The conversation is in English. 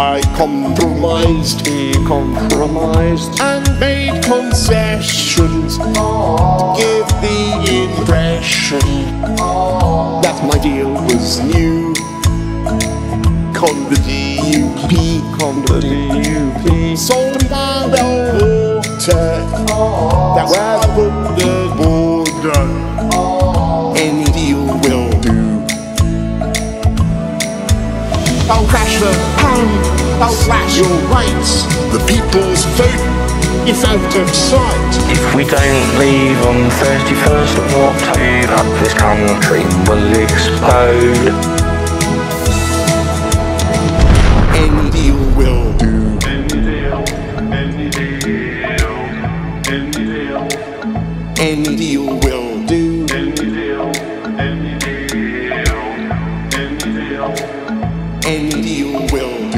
I compromised He compromised. and made concessions. Give the impression that my deal was new. Con the DUP, Con the DUP. sold down the water. That's where I put the I'll crash the pound, I'll slash your rights. The people's vote is out of sight. If we don't leave on the 31st of October, this country will explode. Any deal will do. Any deal. Any deal. Any deal will Any you will